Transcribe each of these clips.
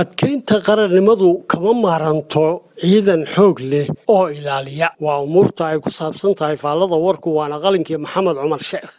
adkaynta qarannimadu kama maaranto ciidan xoog leh oo ilaaliya. Waa umuurta ay ku saabsan tahay faallada warku waana qalinkii maxamed cumar sheekh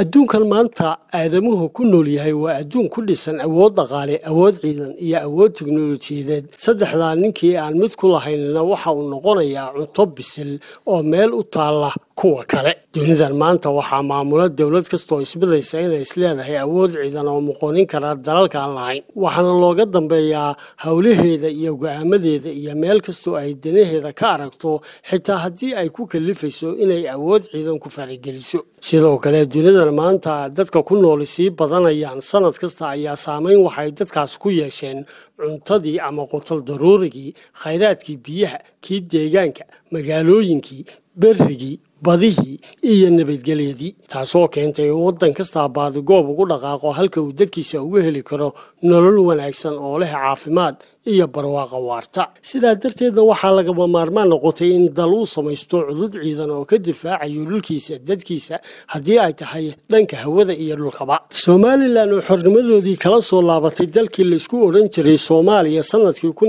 adduunkan maanta aadamuhu ku nool yahay waa adduun ku dhisan awood dhaqaale awood ciidan iyo awood teknolojiyadeed. Saddexdaa ninkii aan mid ku lahaynina waxa uu noqonayaa cunto bisil oo meel u taalla kuwa kale. Dunidan maanta waxaa maamula dowlad kastaoo isbadaysa inay isleedahay awood ciidan oo muqoonin kara dalalkaan lahayn. Waxaana looga dambeeyaa howlaheeda iyo go'aamadeeda iyo meel kastoo ay danaheeda ka aragto xitaa haddii ay ku kalifayso inay awood ciidan ku farigeliso sidoo kale dunidan maanta dadka ku nooli sii badanayaan sanad kasta ayaa saameyn waxay dadkaas ku yeesheen cuntadii ama qutal daruurigii khayraadkii biyaha kii deegaanka magaalooyinkii berrigii badihii iyo nabadgelyadii taasoo keentay in waddan kastaa baadigoob ugu dhaqaaqo halka uu dadkiisa uga heli karo nolol wanaagsan oo leh caafimaad iyo barwaaqa waarta. Sidaa darteedna waxaa lagama maarmaan noqotay in dal uu samaysto cudud ciidan oo ka difaacayo dhulkiisa dadkiisa haddii ay tahay dhanka hawada iyo dhulkaba. Somalilan oo xornimadoodii kala soo laabatay dalkii laysku odhan jiray soomaaliya sannadkii kun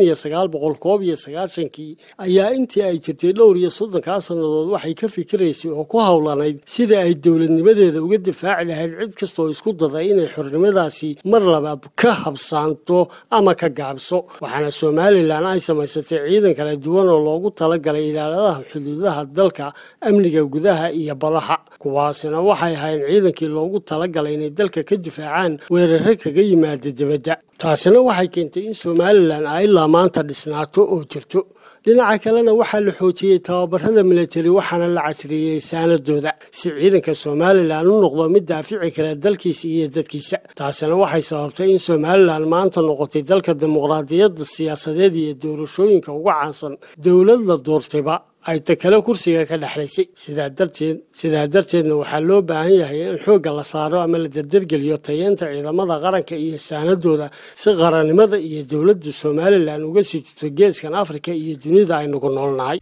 boqol koob iyo sagaashankii ayaa intii ay jirtay dhowr iyo soddonkaa sannadood waxay ka fikiraysay oo ku howlanayd sida ay dowladnimadeeda uga difaaci lahayd cid kastaoo isku daday inay xornimadaasi mar labaad ka habsaanto ama ka gaabso. Waxaana somalilan ay samaysatay ciidan kala duwan oo loogu talagalay ilaaladaha xuduudaha dalka amniga gudaha iyo badaha kuwaasina waxay ahayn ciidankii loogu talagalay inay dalka ka difaacaan weerare kaga yimaada dibadda. Taasina waxay keentay in somalilan ay ilaa maanta dhisnaato oo jirto dhinaca kalena waxaa la xoojiyey tababarada militari waxaana la casriyeeyey saanadooda. Si ciidanka somalilan u noqdo mid daafici kara dalkiisa iyo dadkiisa taasina waxay sababtay in somalilan maanta noqotay dalka dimuqraadiyadda siyaasadeed iyo doorashooyinka uga caansan dowlad la doortayba ay takale kursiga ka dhexlaysay sidaa darteed sidaa darteedna waxaa loo baahan yahay in xoogga la saaro ama la dardargeliyo tayeenta ciidamada qaranka iyo saanadooda si qarannimada iyo dowladda somalilan uga sii jirto geeskan afrika iyo dunida aynu ku noolnahay